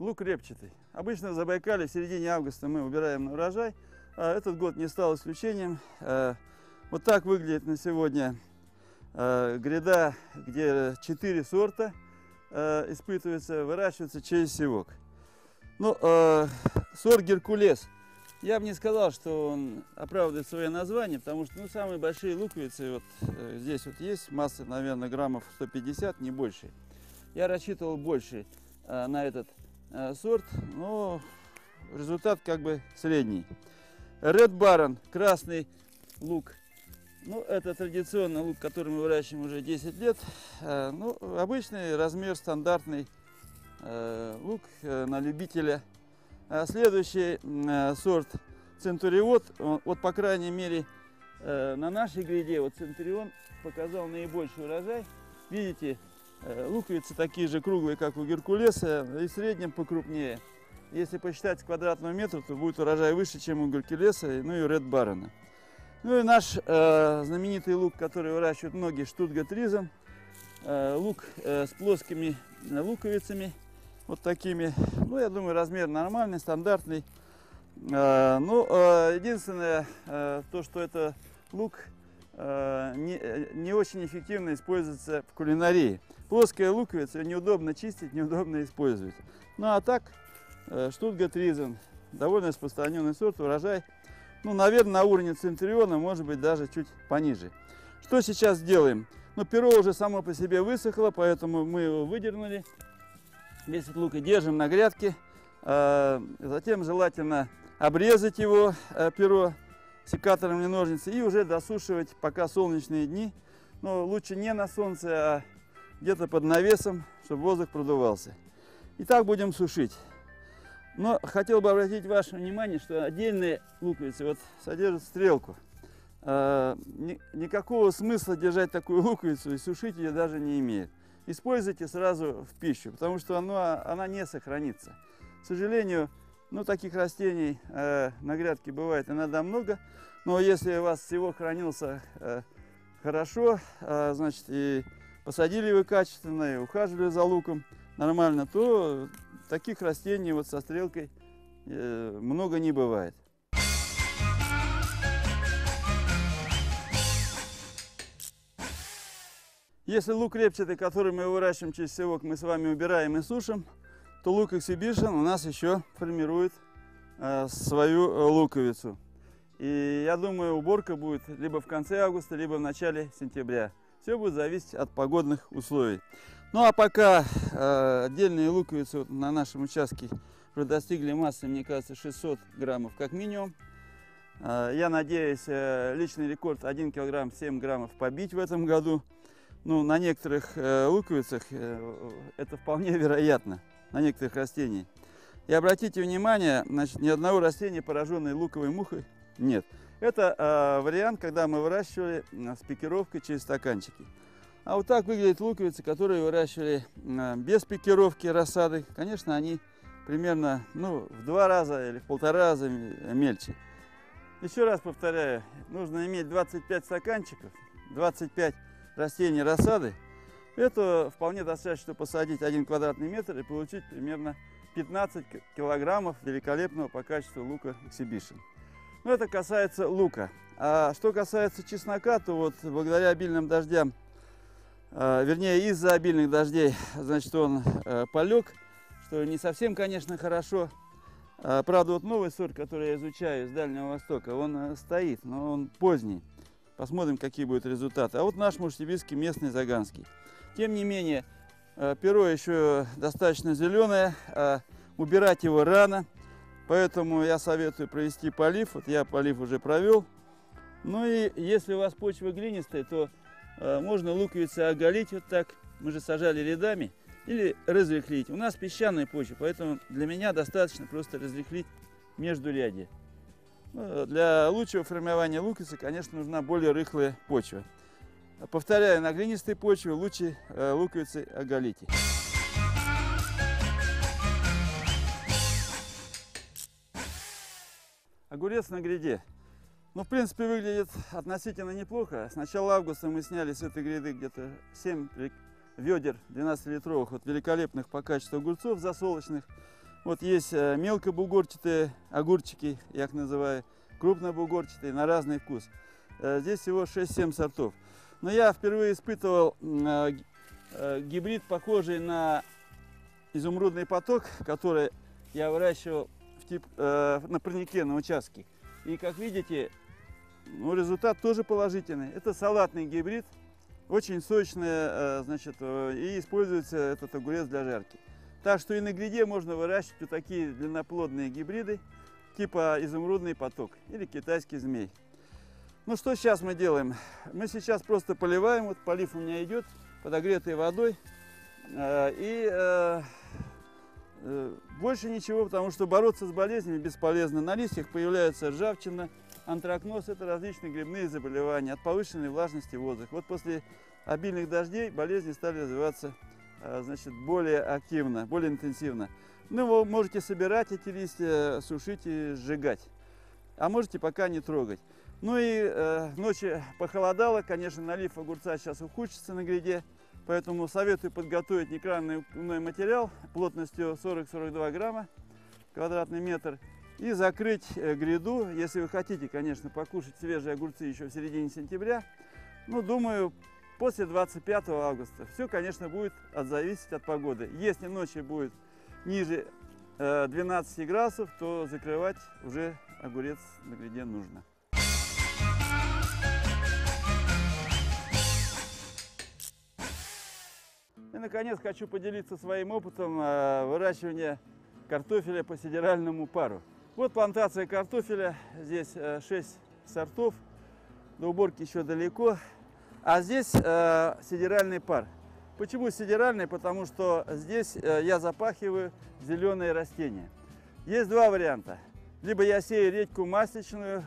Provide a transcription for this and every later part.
Лук репчатый. Обычно в Забайкале в середине августа мы убираем урожай. А этот год не стал исключением. А, вот так выглядит на сегодня а, гряда, где 4 сорта а, испытывается, выращивается через севок. Ну, сорт Геркулес. Я бы не сказал, что он оправдывает свое название, потому что ну, самые большие луковицы вот э, здесь вот есть, масса, наверное, граммов 150, не больше. Я рассчитывал больше на этот Э, сорт, но результат как бы средний. Red Baron, красный лук. Ну, это традиционный лук, который мы выращиваем уже 10 лет. Э, ну, обычный размер, стандартный э, лук на любителя. А следующий сорт Центуриот, вот по крайней мере на нашей гряде, вот Центурион показал наибольший урожай. Видите, Э, луковицы такие же круглые, как у геркулеса, и в среднем покрупнее. Если посчитать квадратного метра, то будет урожай выше, чем у геркулеса, ну и Ред Барона. Ну и наш э, знаменитый лук, который выращивают многие, Штутгат Ризом. Э, лук э, с плоскими луковицами, вот такими. Ну, я думаю, размер нормальный, стандартный. Э, ну, э, единственное, э, то, что это лук э, не, э, не очень эффективно используется в кулинарии. Плоская луковица, ее неудобно чистить, неудобно использовать. Ну а так, э, Штутгат Ризен, довольно распространенный сорт, урожай, ну, наверное, на уровне Центуриона, может быть, даже чуть пониже. Что сейчас делаем? Ну, перо уже само по себе высохло, поэтому мы его выдернули. Весь этот лук и держим на грядке. Э, затем желательно обрезать его, э, перо, секатором или ножницей, и уже досушивать, пока солнечные дни. Но лучше не на солнце, а где-то под навесом, чтобы воздух продувался. И так будем сушить. Но хотел бы обратить ваше внимание, что отдельные луковицы вот содержат стрелку. Ни, никакого смысла держать такую луковицу и сушить ее даже не имеет. Используйте сразу в пищу, потому что она, она не сохранится. К сожалению, ну, таких растений э, на грядке бывает иногда много, но если у вас всего хранился э, хорошо, э, значит, и посадили вы качественно и ухаживали за луком нормально, то таких растений вот со стрелкой э, много не бывает. Если лук репчатый, который мы выращиваем через севок, мы с вами убираем и сушим, то лук Exhibition у нас еще формирует э, свою э, луковицу. И я думаю, уборка будет либо в конце августа, либо в начале сентября. Все будет зависеть от погодных условий. Ну а пока э, отдельные луковицы вот на нашем участке уже достигли массы, мне кажется, 600 граммов как минимум. Э, я надеюсь, э, личный рекорд 1 килограмм 7 граммов побить в этом году. Ну, на некоторых э, луковицах э, это вполне вероятно, на некоторых растениях. И обратите внимание, значит, ни одного растения, пораженной луковой мухой, нет. Это э, вариант, когда мы выращивали с пикировкой через стаканчики. А вот так выглядят луковицы, которые выращивали э, без пикировки рассады. Конечно, они примерно ну, в два раза или в полтора раза мельче. Еще раз повторяю, нужно иметь 25 стаканчиков, 25 растений рассады. Это вполне достаточно, чтобы посадить один квадратный метр и получить примерно 15 килограммов великолепного по качеству лука Exhibition. Но ну, это касается лука. А что касается чеснока, то вот благодаря обильным дождям, э, вернее из-за обильных дождей, значит он э, полег, что не совсем, конечно, хорошо. А, правда, вот новый сорт, который я изучаю из Дальнего Востока, он э, стоит, но он поздний. Посмотрим, какие будут результаты. А вот наш муштибийский местный заганский. Тем не менее, перо еще достаточно зеленое, а убирать его рано. Поэтому я советую провести полив. Вот я полив уже провел. Ну и если у вас почва глинистая, то э, можно луковицы оголить вот так. Мы же сажали рядами. Или разрыхлить. У нас песчаная почва, поэтому для меня достаточно просто разрыхлить между ряди. Ну, для лучшего формирования луковицы, конечно, нужна более рыхлая почва. Повторяю, на глинистой почве лучше э, луковицы оголите. Огурец на гряде. Ну, в принципе, выглядит относительно неплохо. С начала августа мы сняли с этой гряды где-то 7 ведер 12-литровых, вот великолепных по качеству огурцов засолочных. Вот есть э, мелкобугорчатые огурчики, я их называю, крупнобугорчатые, на разный вкус. Э, здесь всего 6-7 сортов. Но я впервые испытывал э, гибрид, похожий на изумрудный поток, который я выращивал тип, на парнике на участке. И как видите, ну, результат тоже положительный. Это салатный гибрид, очень сочный, значит, и используется этот огурец для жарки. Так что и на гряде можно выращивать вот такие длинноплодные гибриды, типа изумрудный поток или китайский змей. Ну что сейчас мы делаем? Мы сейчас просто поливаем, вот полив у меня идет подогретой водой. Э, и э, э, больше ничего, потому что бороться с болезнями бесполезно. На листьях появляется ржавчина, антракноз, это различные грибные заболевания от повышенной влажности воздуха. Вот после обильных дождей болезни стали развиваться Э, значит, более активно, более интенсивно. Ну, вы можете собирать эти листья, сушить и сжигать. А можете пока не трогать. Ну и э, ночью похолодало, конечно, налив огурца сейчас ухудшится на гряде. Поэтому советую подготовить некранный материал плотностью 40-42 грамма квадратный метр и закрыть э, гряду, если вы хотите, конечно, покушать свежие огурцы еще в середине сентября. Ну, думаю, после 25 августа. Все, конечно, будет от, зависеть от погоды. Если ночью будет ниже 12 э, градусов, то закрывать уже огурец на гряде нужно. Наконец, хочу поделиться своим опытом э, выращивания картофеля по сидеральному пару. Вот плантация картофеля, здесь 6 э, сортов, до уборки еще далеко. А здесь э, сидеральный пар. Почему сидеральный? Потому что здесь э, я запахиваю зеленые растения. Есть два варианта. Либо я сею редьку масличную,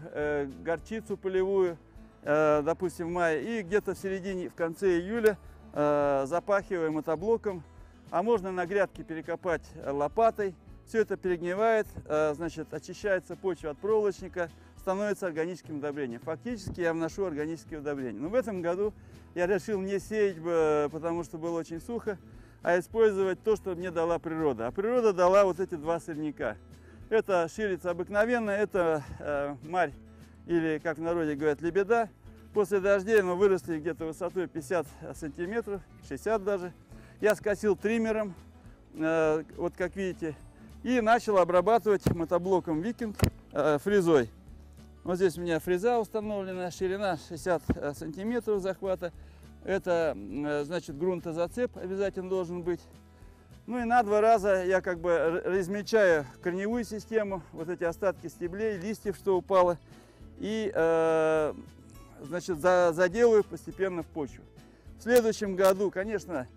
горчицу полевую, допустим, в мае, и где-то в середине, в конце июля э, запахиваю мотоблоком. А можно на грядке перекопать лопатой. Все это перегнивает, э, значит, очищается почва от проволочника, становится органическим удобрением. Фактически я вношу органические удобрения. Но в этом году я решил не сеять, потому что было очень сухо, а использовать то, что мне дала природа. А природа дала вот эти два сорняка. Это ширица обыкновенная, это э, марь, или, как в народе говорят, лебеда. После дождей мы выросли где-то высотой 50 сантиметров, 60 даже. Я скосил триммером, э, вот как видите, и начал обрабатывать мотоблоком Викинг э, фрезой. Вот здесь у меня фреза установлена, ширина 60 э, сантиметров захвата. Это, э, значит, грунтозацеп обязательно должен быть. Ну и на два раза я как бы размечаю корневую систему, вот эти остатки стеблей, листьев, что упало. И, э, значит, за, заделаю постепенно в почву. В следующем году, конечно,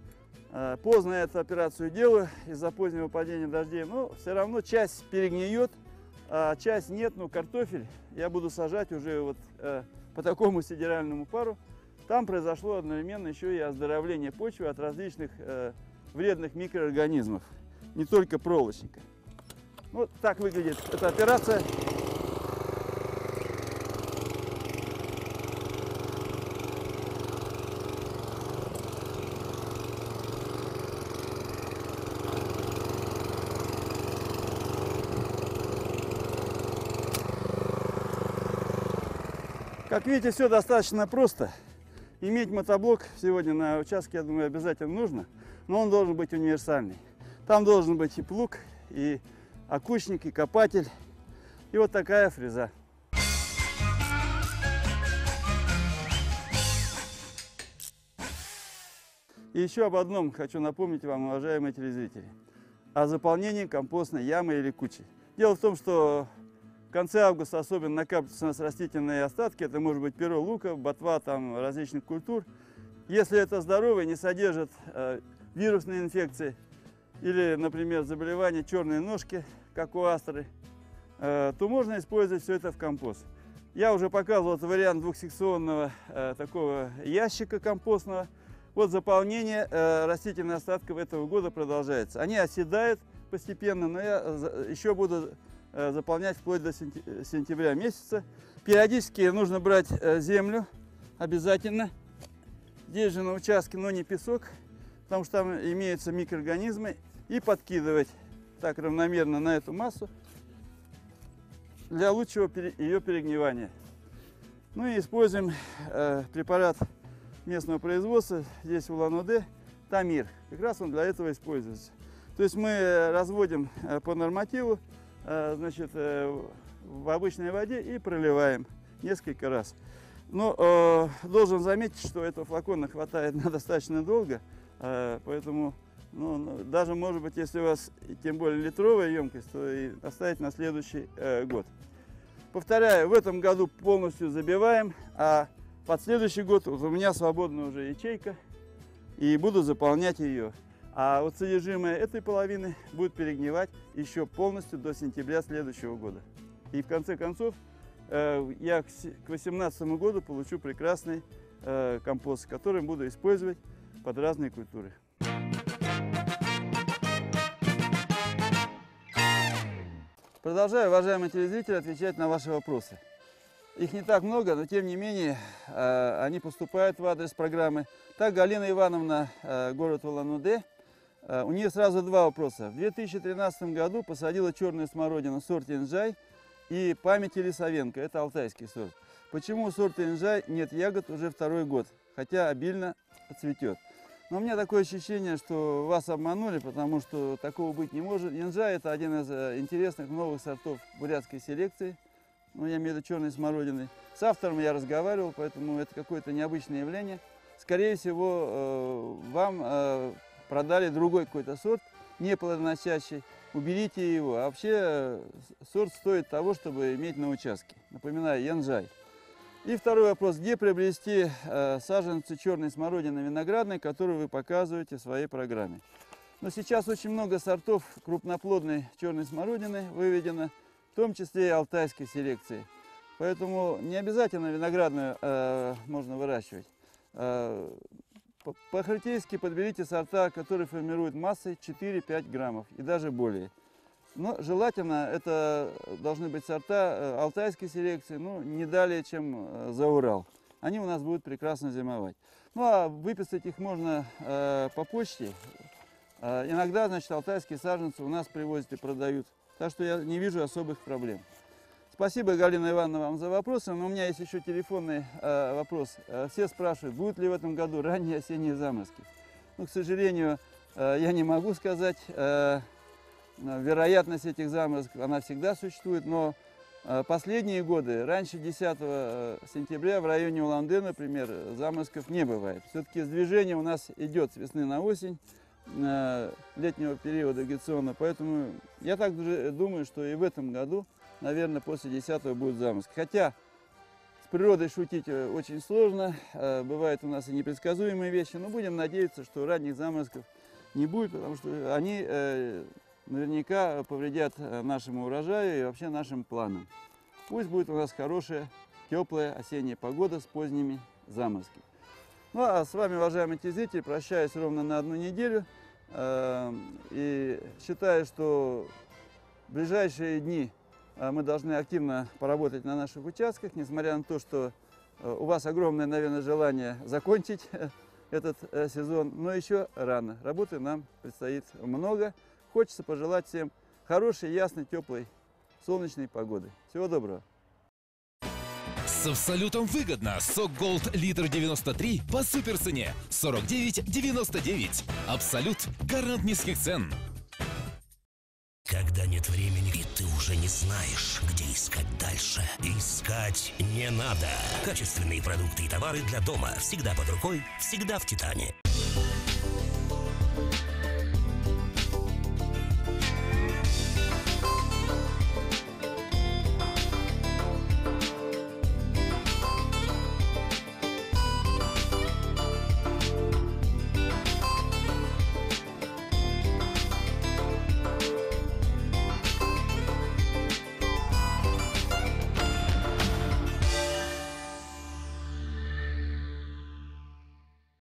э, поздно эту операцию делаю из-за позднего падения дождей, но все равно часть перегниет, а часть нет, но картофель я буду сажать уже вот э, по такому сидеральному пару. Там произошло одновременно еще и оздоровление почвы от различных э, вредных микроорганизмов, не только проволочника. Вот так выглядит эта операция. Как видите, все достаточно просто. Иметь мотоблок сегодня на участке, я думаю, обязательно нужно, но он должен быть универсальный. Там должен быть и плуг, и окучник, и копатель, и вот такая фреза. И еще об одном хочу напомнить вам, уважаемые телезрители, о заполнении компостной ямы или кучи. Дело в том, что в конце августа особенно накапливаются у нас растительные остатки. Это может быть перо лука, ботва там, различных культур. Если это здоровое, не содержит э, вирусные инфекции или, например, заболевания черной ножки, как у астры, э, то можно использовать все это в компост. Я уже показывал этот вариант двухсекционного э, такого ящика компостного. Вот заполнение э, растительных остатков этого года продолжается. Они оседают постепенно, но я э, еще буду заполнять вплоть до сентября месяца. Периодически нужно брать э, землю обязательно. Здесь же на участке, но не песок, потому что там имеются микроорганизмы. И подкидывать так равномерно на эту массу для лучшего ее перегнивания. Ну и используем э, препарат местного производства, здесь в Улан-Удэ, Тамир. Как раз он для этого используется. То есть мы разводим э, по нормативу, э, значит, э, в обычной воде и проливаем несколько раз. Но э, должен заметить, что этого флакона хватает на достаточно долго, э, поэтому ну, ну, даже, может быть, если у вас тем более литровая емкость, то и оставить на следующий э, год. Повторяю, в этом году полностью забиваем, а под следующий год вот у меня свободна уже ячейка, и буду заполнять ее. А вот содержимое этой половины будет перегнивать еще полностью до сентября следующего года. И в конце концов э, я к 2018 году получу прекрасный э, компост, который буду использовать под разные культуры. Продолжаю, уважаемые телезрители, отвечать на ваши вопросы. Их не так много, но тем не менее э, они поступают в адрес программы. Так, Галина Ивановна, город Улан-Удэ, у нее сразу два вопроса. В 2013 году посадила черную смородину сорт Инжай и памяти Лисовенко, это алтайский сорт. Почему у сорта Инжай нет ягод уже второй год, хотя обильно цветет? Но у меня такое ощущение, что вас обманули, потому что такого быть не может. Янжа – это один из э, интересных новых сортов бурятской селекции. Ну, я имею в виду черной смородины. С автором я разговаривал, поэтому это какое-то необычное явление. Скорее всего, э, вам э, продали другой какой-то сорт, не плодоносящий. Уберите его. А вообще э, сорт стоит того, чтобы иметь на участке. Напоминаю, янжай. И второй вопрос. Где приобрести э, саженцы черной смородины виноградной, которую вы показываете в своей программе? Но сейчас очень много сортов крупноплодной черной смородины выведено, в том числе и алтайской селекции. Поэтому не обязательно виноградную э, можно выращивать. Э, по, по характеристике подберите сорта, которые формируют массой 4-5 граммов и даже более. Но желательно это должны быть сорта э, алтайской селекции, ну, не далее, чем э, за Урал. Они у нас будут прекрасно зимовать. Ну, а выписать их можно э, по почте. Э, иногда, значит, алтайские саженцы у нас привозят и продают. Так что я не вижу особых проблем. Спасибо, Галина Ивановна, вам за вопросы. Но у меня есть еще телефонный э, вопрос. Э, все спрашивают, будут ли в этом году ранние осенние заморозки. Ну, к сожалению, э, я не могу сказать. Э, вероятность этих заморозков, она всегда существует, но э, последние годы, раньше 10 э, сентября в районе Уланды, например, заморозков не бывает. Все-таки движение у нас идет с весны на осень, э, летнего периода вегетационно, поэтому я так думаю, что и в этом году, наверное, после 10 будут заморозки. Хотя с природой шутить очень сложно, бывают у нас и непредсказуемые вещи, но будем надеяться, что ранних заморозков не будет, потому что они наверняка повредят э, нашему урожаю и вообще нашим планам. Пусть будет у нас хорошая, теплая осенняя погода с поздними заморозками. Ну а с вами, уважаемые телезрители, прощаюсь ровно на одну неделю. Э, и считаю, что в ближайшие дни э, мы должны активно поработать на наших участках, несмотря на то, что у вас огромное, наверное, желание закончить этот сезон, но еще рано. Работы нам предстоит много. Хочется пожелать всем хорошей, ясной, теплой, солнечной погоды. Всего доброго. С Абсолютом выгодно. Сок Голд литр 93 по суперцене 49,99. Абсолют. Гарант низких цен. Когда нет времени, ты уже не знаешь, где искать дальше. Искать не надо. Качественные продукты и товары для дома всегда под рукой, всегда в Титане.